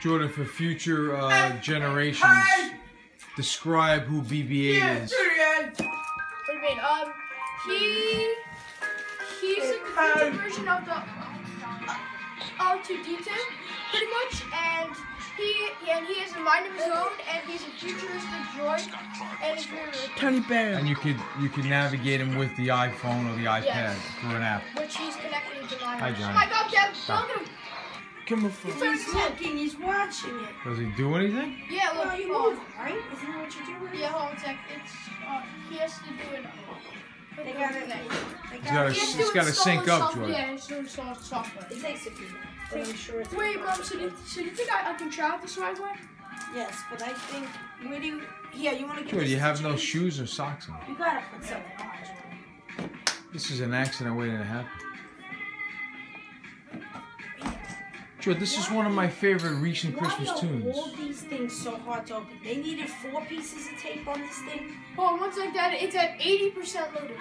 Jordan, for future uh, generations, describe who BB-8 is. What do you mean? Um, he he's like the future version of the uh, R2D2, pretty much, and he and he has a mind of his own, and he's a futuristic droid, and it's really, really cool, Teddy bear. And you could you could navigate him with the iPhone or the iPad Yes. through an app. which he's connecting to my. Hi, Johnny. Oh my God, Dad! Stop. Look at him. Come on. He's looking, he's watching it. Does he do anything? Yeah, Well, look. you hold move, right? Isn't that what you're doing? Yeah, hold on a sec. It's uh, he has to do it. They got it. Connect. They He's gotta, got He has it. he's to gotta sync up, soft- Jordan. Yeah, he has to install software. It takes a few, but I'm sure it's. Wait, mom. So do, you, so do you think I, I can travel this right way? Yes, but I think where do you? Yeah, you want to get. Jordan, you have no shoes or socks on. You gotta put something on. This is an accident waiting to happen. Jordan, this is one of my favorite recent Why Christmas are tunes. all these things so hard to open? They needed four pieces of tape on this thing. Oh, once like that, it's at 80% loaded.